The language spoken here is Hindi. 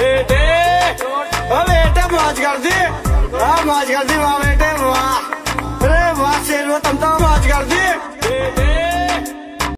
बेटे। ओ बेटे, मौज कर दी हाँ मौज कर दी वाह बेटे, वाह। अरे वाह, शेर वो तुम तो